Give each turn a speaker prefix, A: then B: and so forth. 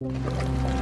A: Música